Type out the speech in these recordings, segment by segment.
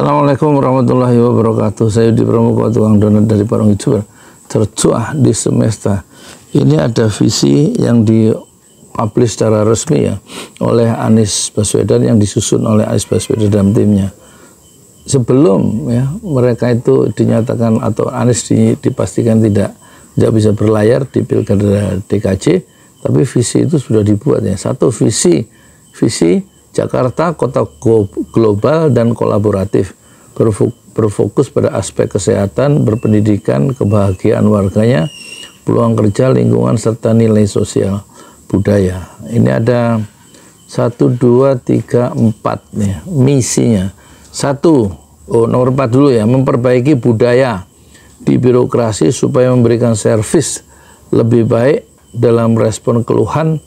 Assalamualaikum warahmatullahi wabarakatuh. Saya di Pramuka, tukang donat dari Parung Youtuber. Tercuah di semesta. Ini ada visi yang dipublish secara resmi ya oleh Anies Baswedan yang disusun oleh Anies Baswedan dan timnya. Sebelum ya mereka itu dinyatakan atau Anies dipastikan tidak tidak bisa berlayar di pilkada DKJ, tapi visi itu sudah dibuat ya. Satu visi visi Jakarta kota global dan kolaboratif berfokus pada aspek kesehatan, berpendidikan, kebahagiaan warganya, peluang kerja, lingkungan, serta nilai sosial budaya. Ini ada satu, dua, tiga, empat nih misinya. Satu, oh nomor empat dulu ya, memperbaiki budaya di birokrasi supaya memberikan servis lebih baik dalam respon keluhan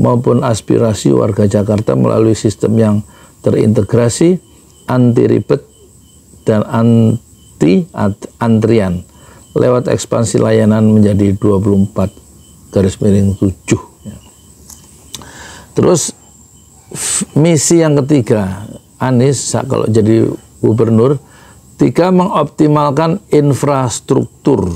maupun aspirasi warga Jakarta melalui sistem yang terintegrasi, anti ribet dan anti antrian lewat ekspansi layanan menjadi 24 garis miring 7. Ya. Terus misi yang ketiga Anies kalau jadi gubernur tiga mengoptimalkan infrastruktur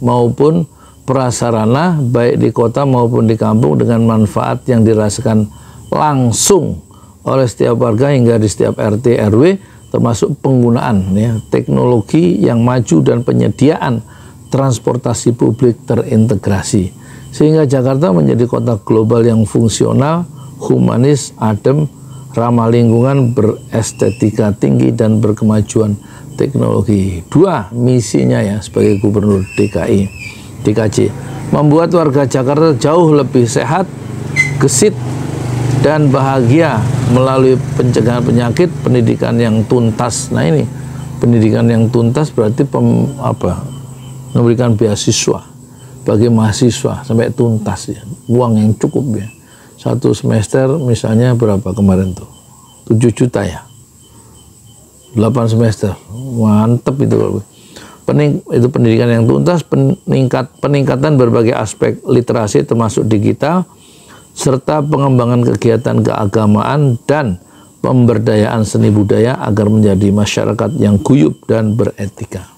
maupun prasarana baik di kota maupun di kampung dengan manfaat yang dirasakan langsung oleh setiap warga hingga di setiap RT RW termasuk penggunaan ya teknologi yang maju dan penyediaan transportasi publik terintegrasi sehingga Jakarta menjadi kota global yang fungsional, humanis, adem, ramah lingkungan, berestetika tinggi dan berkemajuan teknologi. Dua misinya ya sebagai gubernur DKI dikaji. Membuat warga Jakarta jauh lebih sehat, gesit, dan bahagia melalui pencegahan penyakit, pendidikan yang tuntas. Nah ini pendidikan yang tuntas berarti pem, apa, memberikan beasiswa bagi mahasiswa sampai tuntas ya, uang yang cukup ya. Satu semester misalnya berapa kemarin tuh? 7 juta ya. 8 semester. Mantep itu pening, itu pendidikan yang tuntas, peningkat, peningkatan berbagai aspek literasi termasuk digital, serta pengembangan kegiatan keagamaan dan pemberdayaan seni budaya agar menjadi masyarakat yang guyup dan beretika.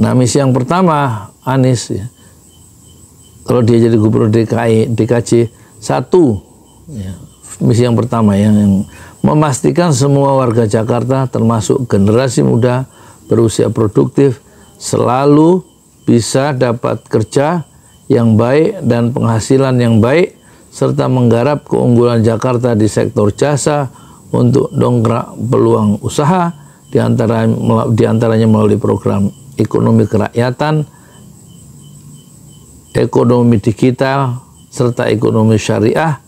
Nah misi yang pertama Anies ya, kalau dia jadi gubernur DKI DKJ satu ya, misi yang pertama ya, yang memastikan semua warga Jakarta termasuk generasi muda berusia produktif selalu bisa dapat kerja yang baik dan penghasilan yang baik serta menggarap keunggulan Jakarta di sektor jasa untuk dongkrak peluang usaha di antara antaranya melalui program ekonomi kerakyatan, ekonomi digital serta ekonomi syariah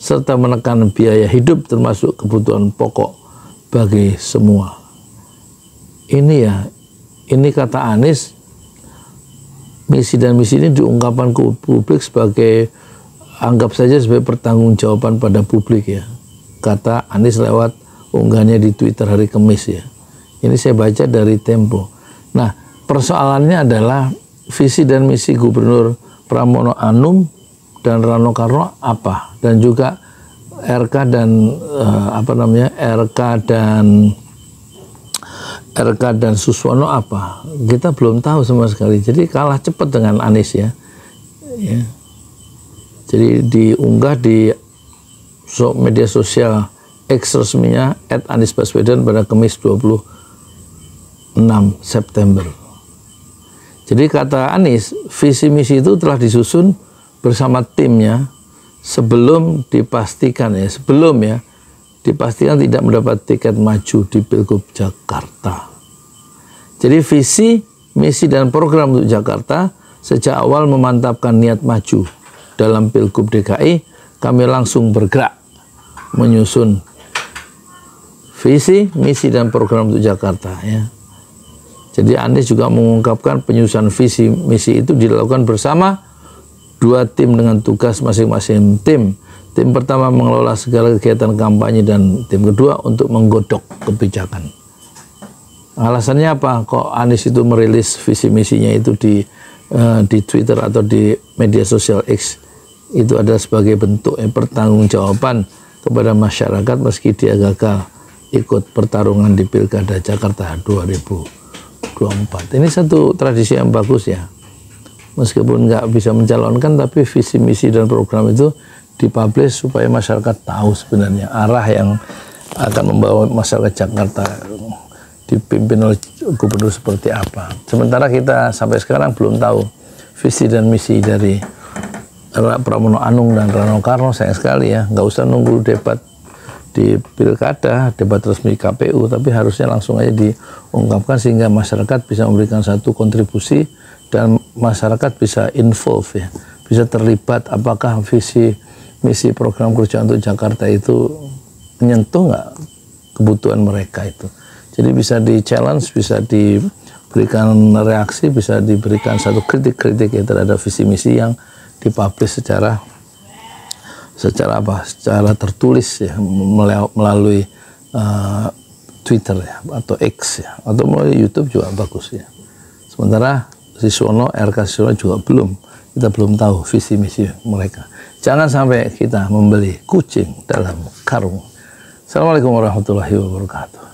serta menekan biaya hidup termasuk kebutuhan pokok bagi semua ini ya, ini kata Anies, misi dan misi ini diungkapkan ke publik sebagai anggap saja sebagai pertanggungjawaban pada publik ya. Kata Anies lewat unggahannya di Twitter hari Kamis ya. Ini saya baca dari Tempo. Nah, persoalannya adalah visi dan misi Gubernur Pramono Anum dan Rano Karno apa dan juga RK dan uh, apa namanya RK dan RK dan Suswono apa? Kita belum tahu sama sekali. Jadi kalah cepat dengan Anies ya. ya. Jadi diunggah di media sosial X resminya at Anies Baswedan pada Kamis 26 September. Jadi kata Anies, visi misi itu telah disusun bersama timnya sebelum dipastikan ya, sebelum ya dipastikan tidak mendapat tiket maju di Pilgub Jakarta. Jadi visi, misi dan program untuk Jakarta sejak awal memantapkan niat maju dalam Pilgub DKI, kami langsung bergerak menyusun visi, misi dan program untuk Jakarta ya. Jadi Anies juga mengungkapkan penyusunan visi misi itu dilakukan bersama dua tim dengan tugas masing-masing tim Tim pertama mengelola segala kegiatan kampanye dan tim kedua untuk menggodok kebijakan. Alasannya apa? Kok Anies itu merilis visi misinya itu di uh, di Twitter atau di media sosial X itu adalah sebagai bentuk yang pertanggungjawaban kepada masyarakat meski dia gagal ikut pertarungan di Pilkada Jakarta 2024. Ini satu tradisi yang bagus ya. Meskipun nggak bisa mencalonkan, tapi visi misi dan program itu dipublish supaya masyarakat tahu sebenarnya arah yang akan membawa masyarakat Jakarta dipimpin oleh gubernur seperti apa. Sementara kita sampai sekarang belum tahu visi dan misi dari Pramono Anung dan Rano Karno sayang sekali ya nggak usah nunggu debat di pilkada debat resmi KPU tapi harusnya langsung aja diungkapkan sehingga masyarakat bisa memberikan satu kontribusi dan masyarakat bisa involve ya bisa terlibat apakah visi misi program kerja untuk Jakarta itu menyentuh nggak kebutuhan mereka itu jadi bisa di challenge bisa diberikan reaksi bisa diberikan satu kritik-kritik ya terhadap visi misi yang dipublish secara secara apa? Secara tertulis ya melalui uh, Twitter ya atau X ya atau melalui YouTube juga bagus ya. Sementara Siswono RK Siswono juga belum kita belum tahu visi misi mereka. Jangan sampai kita membeli kucing dalam karung. Assalamualaikum warahmatullahi wabarakatuh.